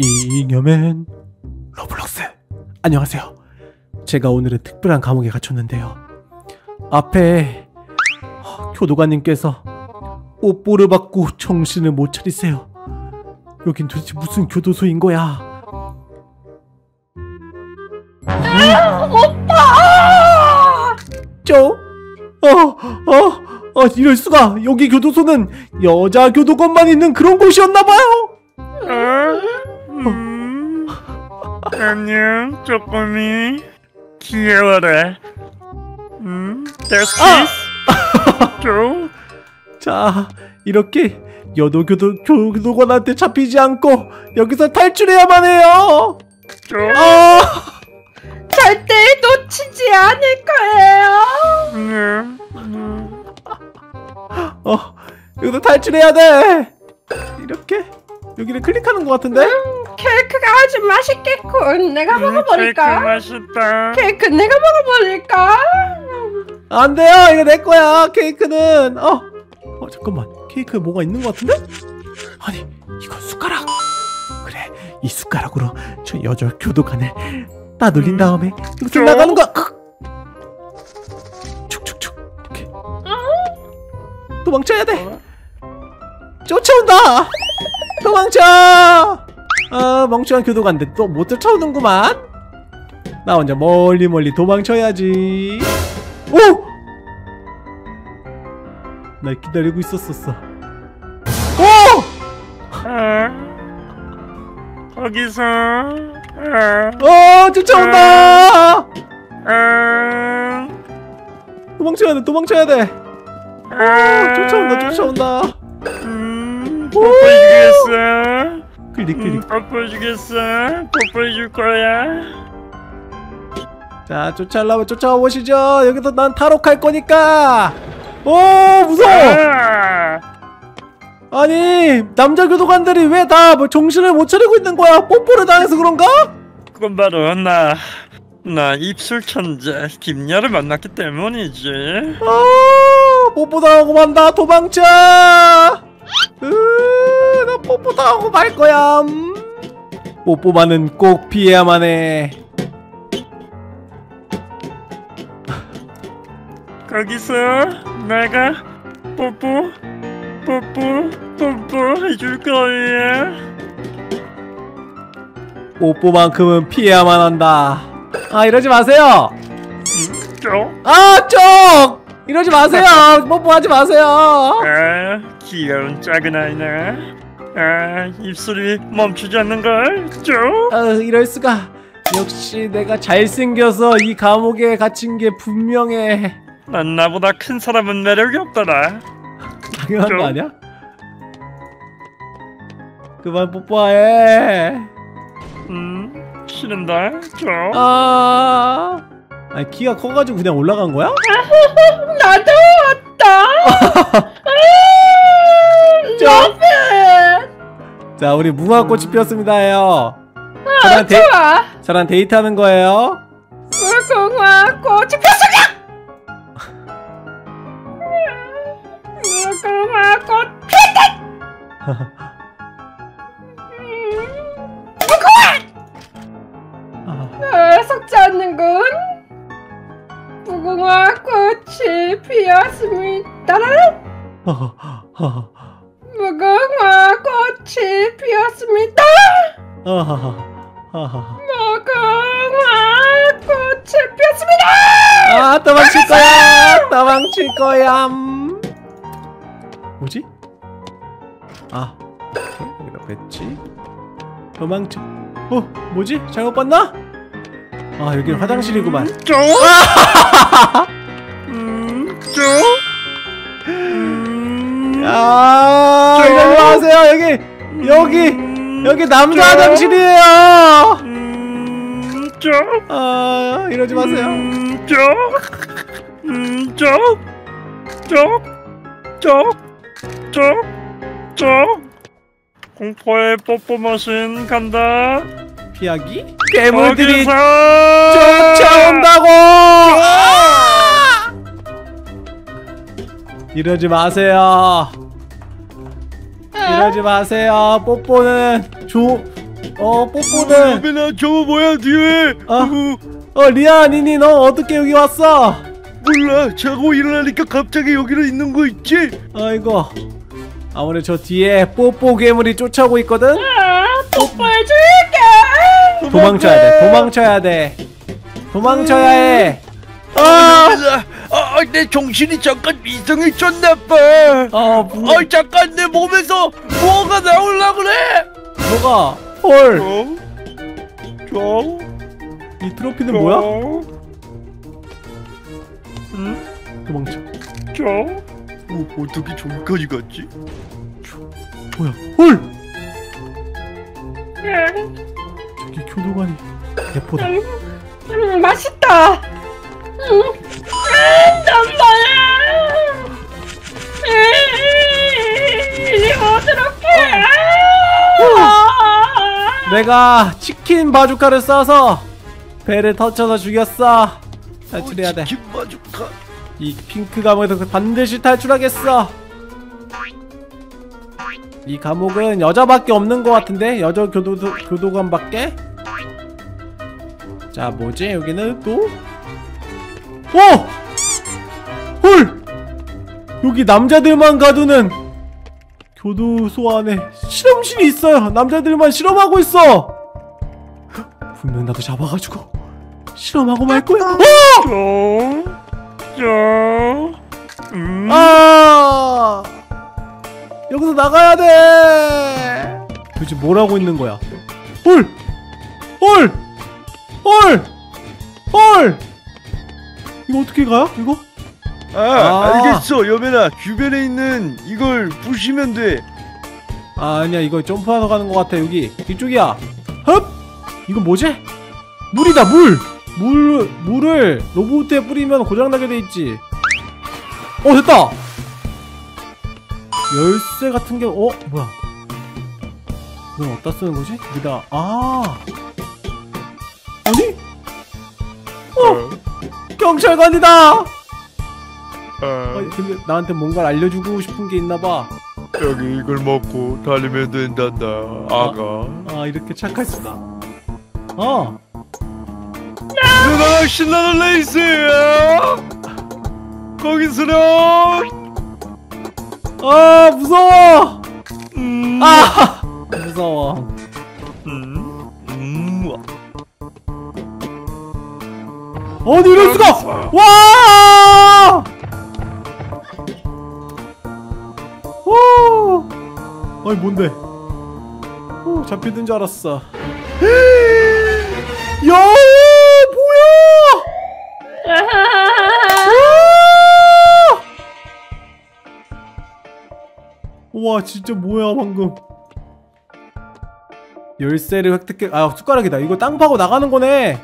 잉여맨 로블록스. 안녕하세요. 제가 오늘은 특별한 감옥에 갇혔는데요. 앞에 어, 교도관님께서 뽀뽀를 받고 정신을 못 차리세요. 여긴 도대체 무슨 교도소인 거야? 오빠! 저? 어, 어, 어, 이럴 수가. 여기 교도소는 여자 교도관만 있는 그런 곳이었나 봐요 음, 안녕, 쪼꼬미. 귀여워라. 음, 데스키스. 쪼. 자, 이렇게 여도교도 교도관한테 잡히지 않고 여기서 탈출해야만 해요. 쪼. 아, 절대 놓치지 않을 거예요. 음, 음. 어, 여기서 탈출해야 돼. 이렇게 여기를 클릭하는 것 같은데? 케이크가 아주 맛있겠군. 내가 케이크 먹어버릴까? 맛있다. 케이크 내가 먹어버릴까? 안 돼요. 이거 내 거야. 케이크는. 어, 어 잠깐만. 케이크에 뭐가 있는 것 같은데? 아니, 이건 숟가락. 그래, 이 숟가락으로 저 여자 교도관을 따돌린 다음에 여기서 저? 나가는 거야. 축축축 이렇게. 도망쳐야 돼. 쫓아온다. 도망쳐. 아, 멍청한 교도관들 또못 쫓아오는구만. 나 혼자 멀리 멀리 도망쳐야지. 오! 날 기다리고 있었었어. 오! 아, 거기서. 아, 어, 쫓아온다. 아, 도망쳐야 돼. 도망쳐야 돼. 아, 쫓아온다. 쫓아온다. 음, 뽀뽀해주겠어. 클릭 음, 클릭. 뽀뽀해 주겠어. 뽀뽀해 줄 거야. 자, 쫓아올라면 쫓아와 보시죠. 여기서 난 탈옥할 거니까. 오, 무서워. 아, 아니, 남자 교도관들이 왜 다 뭐 정신을 못 차리고 있는 거야? 뽀뽀를 당해서 그런가? 그건 바로 나, 나 입술 천재 김야를 만났기 때문이지. 아, 뽀뽀 당하고 만다. 도망쳐. 으, 당하고 말 거야. 음. 뽀뽀만은 꼭 피해야만 해. 거기서 내가 뽀뽀, 뽀뽀, 뽀뽀 해줄 거야. 뽀뽀만큼은 피해야만 한다. 아, 이러지 마세요. 음, 쪽. 아, 쪽! 이러지 마세요. 뽀뽀하지 마세요. 아, 귀여운 작은 아이네. 아, 입술이 멈추지 않는 걸. 쪽. 아, 이럴 수가. 역시 내가 잘생겨서 이 감옥에 갇힌 게 분명해. 난 나보다 큰 사람은 매력이 없더라. 당연한 거 좀. 아니야? 그만 뽀뽀해. 음, 싫은다. 쪽. 아, 아니 키가 커가지고 그냥 올라간 거야? 나도 왔다. 저- 너무 자, 우리 무화꽃이 피었습니다요. 저랑 데, 좋아. 저랑 데이트하는 거예요. 무궁화 꽃이 폈습니다. 무궁화 꽃 피었다. 아, 아, 속지 않는군. 무궁화 꽃이 피었습니다. 꽃이 피었습니다. 아, 아, 무궁화 꽃이 피었습니다. 아, 도망칠 거야. 도망칠 거야. 음. 뭐지? 아, 여기다 뺐지. 도망쳐. 어, 뭐지? 잘못 봤나? 아, 여기 는 화장실이구만. 쪽. 음, 쪽. 음, 아, 이러지 마세요. 여기, 여기, 음, 여기 남자 쪽. 화장실이에요. 아, 이러지 마세요. 음, 쪽. 음, 쪽. 쪽. 쪽. 쪽. 쪽. 공포의 뽀뽀 머신 간다. 피하기? 괴물들이. 쫓아온다고! 아! 이러지 마세요. 이러지 마세요. 뽀뽀는 조 어 뽀뽀는 여빈아 저거 뭐야 뒤에 어? 어, 어 리아 니니 너 어떻게 여기 왔어? 몰라 자고 일어나니까 갑자기 여기로 있는 거 있지? 아이고 아무래도 저 뒤에 뽀뽀 괴물이 쫓아오고 있거든 아, 뽀뽀해줄게. 도망쳐야 돼 도망쳐야 돼 도망쳐야 해 아! 아, 아, 내 정신이 잠깐 이상해졌나봐. 어 무, 아 잠깐 내 몸에서 뭐가 나올라 그래? 뭐가? 헐. 저? 이 트로피는 뭐야? 응? 도망쳐. 저? 어, 어떻게 저기까지 갔지? 뭐야? 헐! 음, 저기 교도관이 대포다. 음, 음, 맛있다. 내가 치킨 바주카를 쏴서 배를 터쳐서 죽였어 탈출해야 돼 치킨 바주카 이 핑크 감옥에서 반드시 탈출하겠어. 이 감옥은 여자밖에 없는 것 같은데 여자 교도 교도관밖에. 자 뭐지 여기는 또? 오! 헐! 여기 남자들만 가두는 교도소 안에 실험실이 있어요. 남자들만 실험하고 있어. 분명 나도 잡아가지고 실험하고 말 거야. 어! 음? 아 여기서 나가야 돼 도대체 뭘 하고 있는 거야 헐! 헐! 헐! 헐! 이거 어떻게 가요? 이거? 아, 아. 알겠어 여빈아 주변에 있는 이걸 부시면 돼 아 아니야 이거 점프하러 가는 것 같아 여기 이쪽이야 흡! 이거 뭐지? 물이다 물! 물, 물을 로봇에 뿌리면 고장나게 돼 있지 어 됐다! 열쇠 같은 게 어? 뭐야 이건 어디다 쓰는 거지? 여기다 아 아니? 어! 경찰관이다! 어, 어, 근데 나한테 뭔가를 알려주고 싶은 게 있나 봐. 여기 이걸 먹고 달리면 된단다 아가. 아 이렇게 착할 수가. 어. 누나가 신나는 레이스야 거기서는 아 무서워. 음, 아 무서워. 음, 음, 아니 이럴 수가! 와 오! 아니 뭔데? 오, 잡히는 줄 알았어. 야 뭐야? 와 진짜 뭐야 방금. 열쇠를 획득해 아 숟가락이다. 이거 땅 파고 나가는 거네.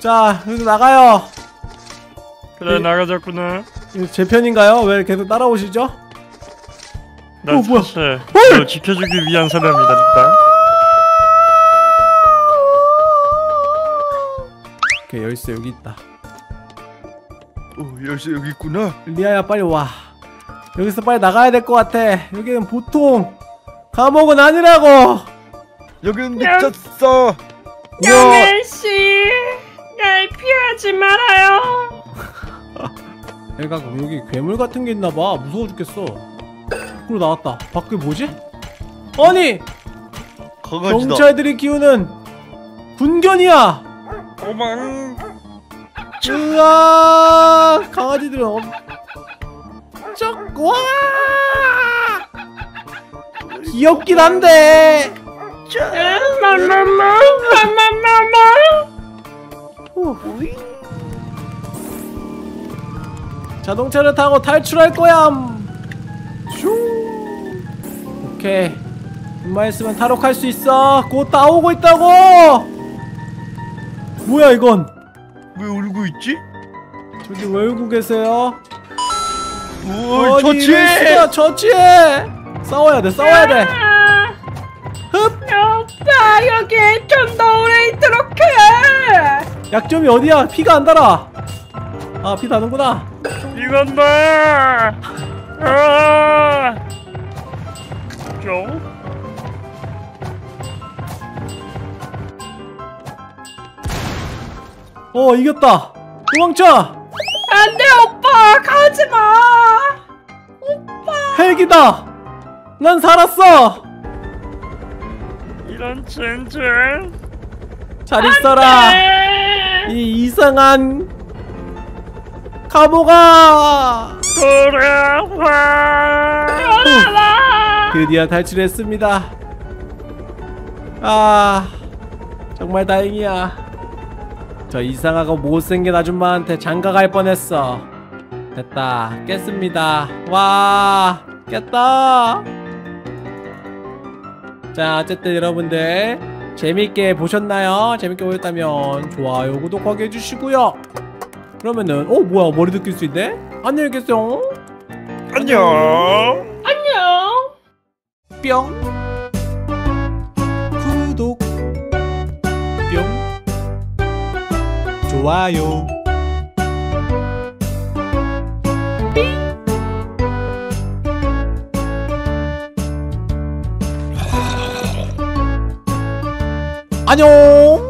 자 여기서 나가요. 그래 예. 나가자꾸나. 이거 제 편인가요? 왜 계속 따라오시죠? 난 어, 뭐야? 사실 지켜주기 위한 사람이라니까. 오케이 열쇠 여기 있다. 어 열쇠 여기 있구나. 리아야 빨리 와. 여기서 빨리 나가야 될 것 같아. 여기는 보통 감옥은 아니라고. 여기는 야. 미쳤어 영애 씨, 날 피하지 말아요. 얘가 여기 괴물 같은 게 있나 봐. 무서워 죽겠어 그리고 나왔다 밖에 뭐지? 아니 강아지다 경찰들이 키우는 군견이야 도망 으아 강아지들은 엄청 와 귀엽긴 한데. 자동차를 타고 탈출할 거야. 슝. 오케이. 이만 있으면 탈옥할 수 있어. 곧 나오고 있다고. 뭐야 이건? 왜 울고 있지? 저기 왜 울고 계세요? 오 수가, 처치해. 싸워야 돼. 싸워야 돼. 아, 흡. 오빠 여기 좀 더 오래 있도록 해. 약점이 어디야? 피가 안 달아. 아, 피 다는구나. 이건 봐 죠 어 이겼다. 도망쳐! 안돼 오빠. 가지마. 오빠. 헬기다! 난 살았어! 이런 젠젠 잘 있어라. 이 이상한 가보가 돌아와. 돌아와 드디어 탈출했습니다. 아 정말 다행이야. 저 이상하고 못생긴 아줌마한테 장가갈 뻔했어. 됐다 깼습니다. 와 깼다. 자 어쨌든 여러분들 재밌게 보셨나요? 재밌게 보셨다면 좋아요 구독하게 해주시고요. 그러면은 어 뭐야 머리 느낄 수 있네? 안녕히 계세요. 안녕 뿅. 구독. 뿅. 좋아요. 안녕